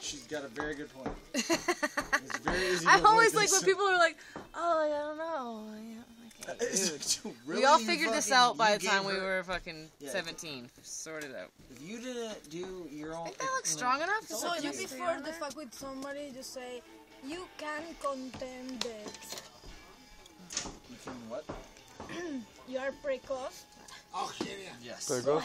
she's got a very good point. It's very easy. I always like when people are like, "Oh, like, I don't know." Like, uh, really, we all figured this out by the time her... we were fucking Yeah. 17. Sorted out. If you didn't do your own, I think that looks you know, strong enough. So you before the fuck with somebody, just say you can contain that You can what? you are precoz. Oh, yes. There you go.